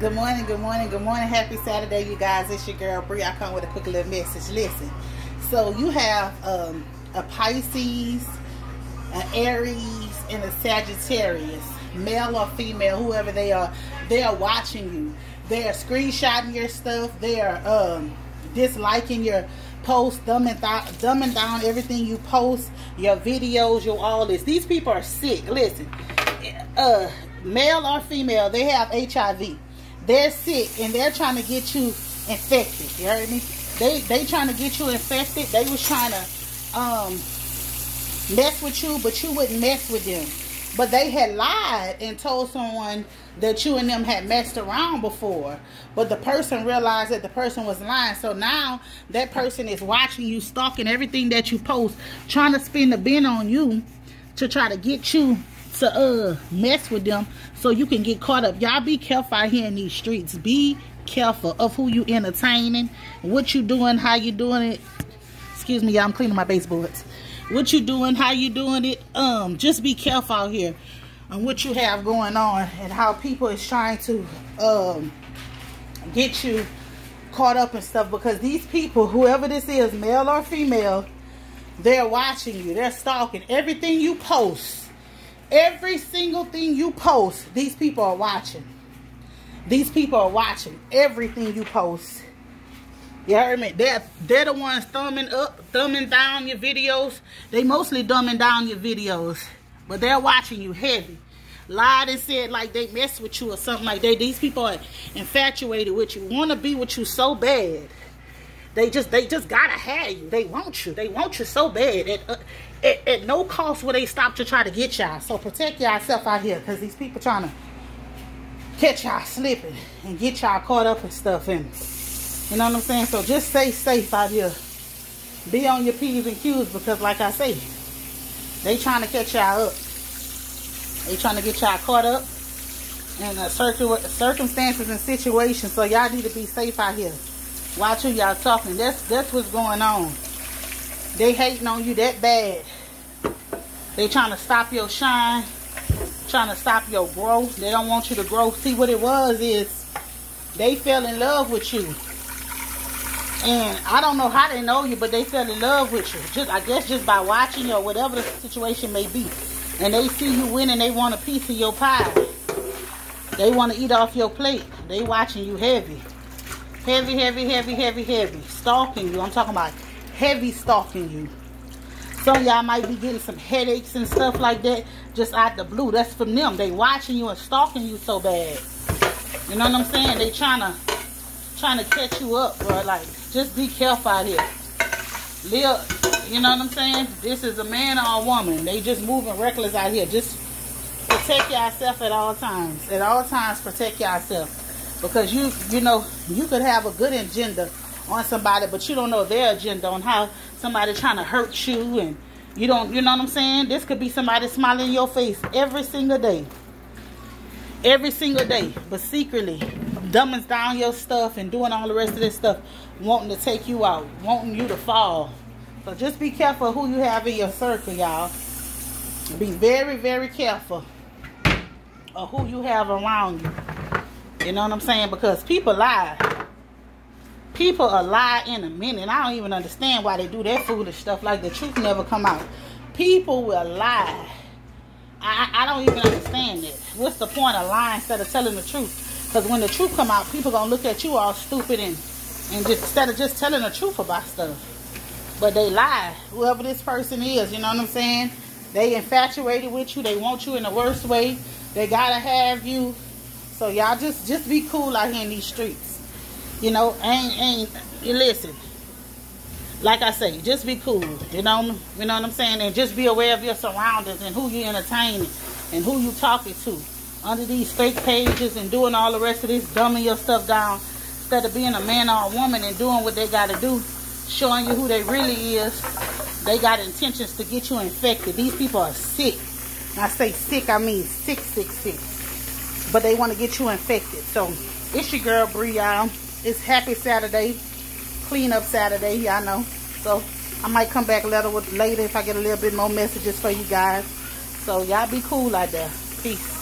Good morning, good morning, good morning. Happy Saturday, you guys. It's your girl Bree. I come with a quick little message. Listen, so you have um, a Pisces, an Aries, and a Sagittarius, male or female, whoever they are. They are watching you. They are screenshotting your stuff. They are um, disliking your post, dumbing, th- dumbing down everything you post, your videos, your all this. These people are sick. Listen, uh, male or female, they have HIV they're sick and they're trying to get you infected. You heard me? They they trying to get you infected. They was trying to um mess with you, but you wouldn't mess with them. But they had lied and told someone that you and them had messed around before. But the person realized that the person was lying. So now that person is watching you, stalking everything that you post, trying to spin the bin on you to try to get you to uh mess with them so you can get caught up. Y'all be careful out here in these streets. Be careful of who you entertaining, what you doing, how you doing it. Excuse me, y'all, I'm cleaning my baseboards. What you doing, how you doing it. Um, just be careful out here on what you have going on and how people is trying to um get you caught up and stuff because these people, whoever this is, male or female, they're watching you. They're stalking everything you post Every single thing you post, these people are watching. These people are watching everything you post. You heard me? They're, they're the ones thumbing up, thumbing down your videos. They mostly dumbing down your videos. But they're watching you heavy. Lied and said like they mess with you or something like that. These people are infatuated with you. Want to be with you so bad. They just they just gotta have you. They want you. They want you so bad. At, uh, at, at no cost will they stop to try to get y'all. So protect yourself out here because these people trying to catch y'all slipping and get y'all caught up and stuff. And you know what I'm saying? So just stay safe out here. Be on your P's and Q's because like I say, they trying to catch y'all up. They trying to get y'all caught up in circumstances and situations. So y'all need to be safe out here. Watch who y'all talking. That's that's what's going on. They hating on you that bad. They trying to stop your shine. Trying to stop your growth. They don't want you to grow. See what it was is they fell in love with you. And I don't know how they know you, but they fell in love with you. Just I guess just by watching you or whatever the situation may be. And they see you winning, and they want a piece of your pie. They want to eat off your plate. They watching you heavy. Heavy, heavy, heavy, heavy, heavy. Stalking you. I'm talking about heavy stalking you. Some y'all might be getting some headaches and stuff like that just out the blue. That's from them. They watching you and stalking you so bad. You know what I'm saying? They trying to trying to catch you up, bro. Like, just be careful out here. Live, you know what I'm saying? This is a man or a woman. They just moving reckless out here. Just protect yourself at all times. At all times, protect yourself because you you know you could have a good agenda on somebody but you don't know their agenda on how somebody trying to hurt you and you don't you know what i'm saying? This could be somebody smiling in your face every single day. Every single day. But secretly dumbing down your stuff and doing all the rest of this stuff wanting to take you out wanting you to fall. So just be careful who you have in your circle y'all. Be very very careful of who you have around you you know what I'm saying? Because people lie. People are lie in a minute. I don't even understand why they do that foolish stuff. Like the truth never come out. People will lie. I, I don't even understand it. What's the point of lying instead of telling the truth? Because when the truth come out, people gonna look at you all stupid and and just, instead of just telling the truth about stuff. But they lie. Whoever this person is, you know what I'm saying? They infatuated with you. They want you in the worst way. They gotta have you. So y'all just just be cool out here in these streets. You know, ain't ain't you listen. Like I say, just be cool. You know, you know what I'm saying, and just be aware of your surroundings and who you entertaining and who you talking to. Under these fake pages and doing all the rest of this, dumbing your stuff down instead of being a man or a woman and doing what they got to do, showing you who they really is. They got intentions to get you infected. These people are sick. I say sick, I mean sick, sick, sick but they want to get you infected. So it's your girl Bree, y'all. It's happy Saturday, clean up Saturday, y'all know. So I might come back later with later if I get a little bit more messages for you guys. So y'all be cool out there. Peace.